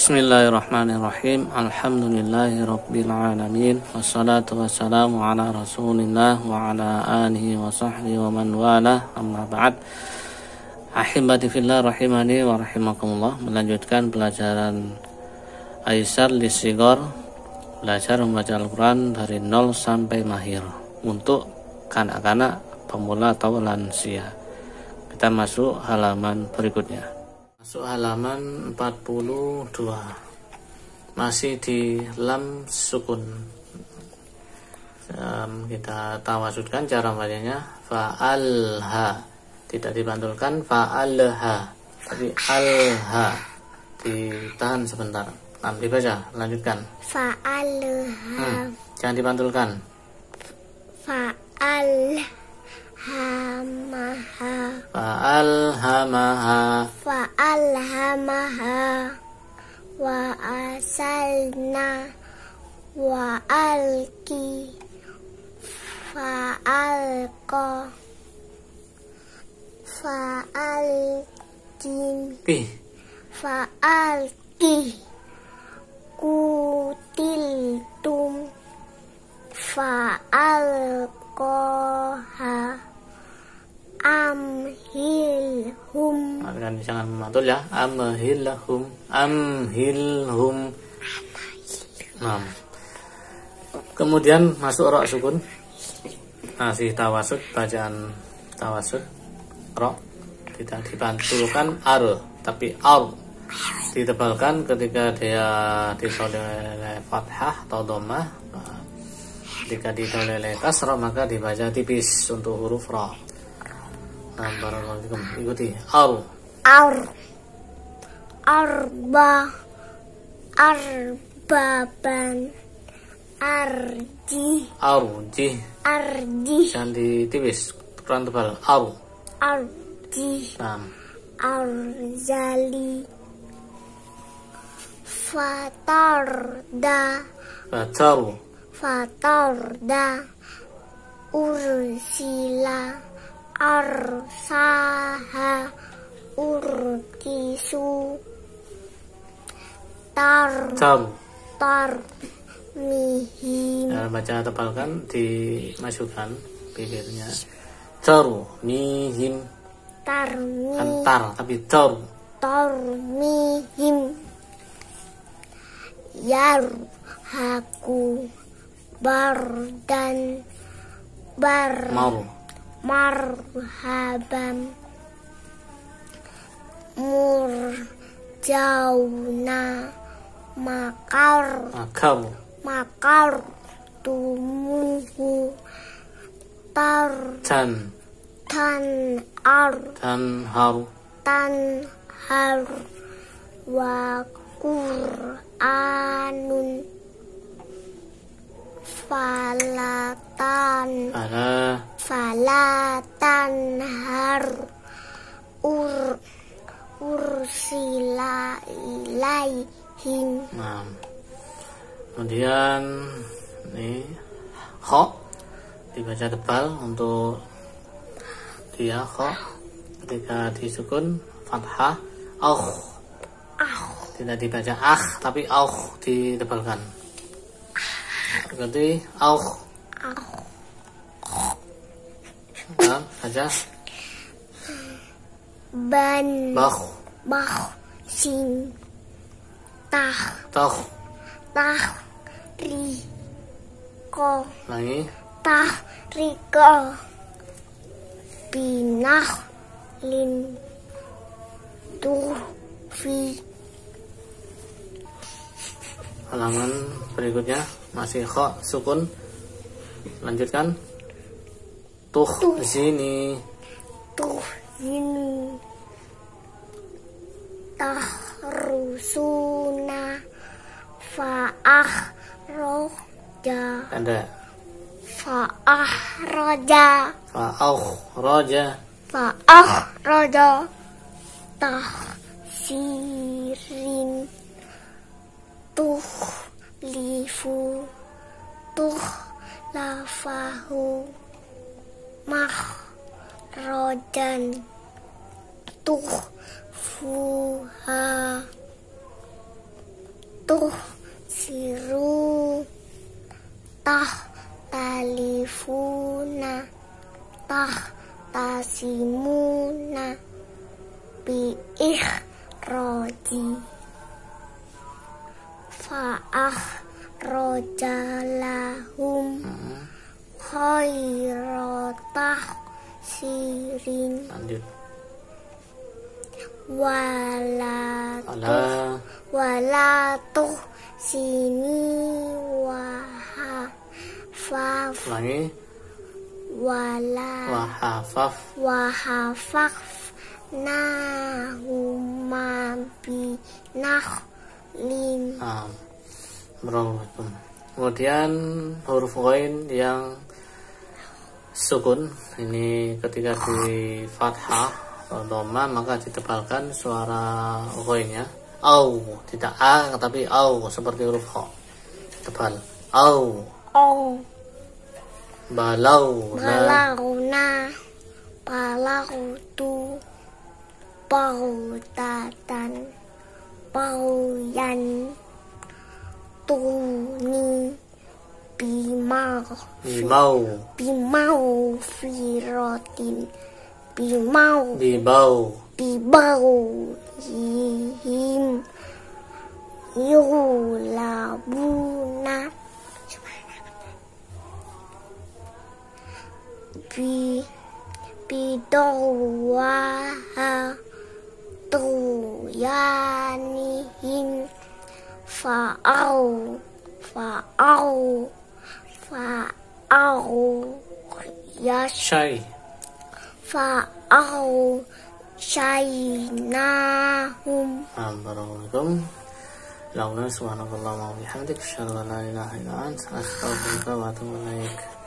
Bismillahirrahmanirrahim. Alhamdulillahi Rabbil Alamin. Wassalatu wassalamu ala rasulillah Wa ala alihi wa sahbihi wa man wala. Amma ba'd. Ahibati fillah rahimani wa rahimakumullah. Melanjutkan pelajaran Aisar Lisigor Belajar membaca Al-Quran dari 0 sampai mahir. Untuk kanak-kanak pemula atau lansia Kita masuk halaman berikutnya Masuk halaman 42 Masih di lam sukun. Um, Kita tawasudkan cara bacanya Fa'alha. Tidak dibantulkan Fa'alha. Tapi alha. Ditahan sebentar. Nah, dibaca, lanjutkan. Fa'alha. Hmm, Jangan dibantulkan Fa'alha Fa'alhamaha Asalna Wa alki Fa'alqa. Fa'alkin Pi Fa'alki. Kutiltum. Fa'alqaha amhilhum. Jangan memantul ya. Amhilhum. Amhilhum. Nah. kemudian masuk rok sukun. Masih tawasud bacaan tawasud rok. Tidak dibantulkan ar. Tapi ar. Ditebalkan ketika dia ditoleh fathah atau domah ketika ditoleh kasrah maka dibaca tipis untuk huruf ra Nah, barakallahu Ikuti. Ar. Ar. Arba. Arbaban. Arji. Arji. Arji. Jangan ditipis. Kurang tebal. Ar. Arji. Nah. Arzali. Fatarda. Fataru. Fatarda. Ursila arsaha urkisu tar tar tar mihim. Nah, baca tebalkan dimasukkan bibirnya. Taru mihim. Tar kan tar tapi taru tar mihim. Yar haku bar dan bar mau marhaban. Murjauna. Makar. Makar makar. Tumuhu. Tar. Tan. Tan ar. Tan haru tan har. Wa qur'anun falatan. Ala fala tanhar ur ursila ilaihim. Nah kemudian ini kho. Dibaca tebal untuk dia kho. Ketika disukun fathah oh tidak dibaca ah tapi oh ditebalkan. Berarti oh Nah, aja. Ban. Bah. Bah. Sin. Tah. Tah. Ri. Ko. Lagi. Tah. Riko. Pinah. Lin. Tuh. Fi. Halaman berikutnya masih kho sukun. Lanjutkan tuh, tuh. sini. Tuh sini tahrusuna fa'ah roja. Ada. Fa'ah roja. Fa'ah roja. Fa'ah roja. Tahsirin. Tuh lifu. Tuh lafahu rojan tuh fuha tuh siru tah talifuna tah tasimuna bi ikhroji fa'ah rojalahum khairotah sirin. Lanjut. Wala ala. Wala tuh sini waha faf. Ulangi. Wala. Wahafaf wahafaf nahuma binahlin nah Barakallahu kemudian huruf ghain yang sukun. Ini ketika di fathah atau dhamma maka ditebalkan suara ghainnya. Au tidak a tetapi au seperti huruf kha tebal. Au. Oh balau na balauna. Balautu bautatan. bauyan Limão. Bimão, firotin. Bimão. Bimão. Bimão. Him. Yo la buna. Bi. Bidoa. Tu yani him. Faau. Faau. Syai. fa'au syainahum nah, barakallahu Launa subhanakallah wa bihamdik la ilaha wa atubu ilaik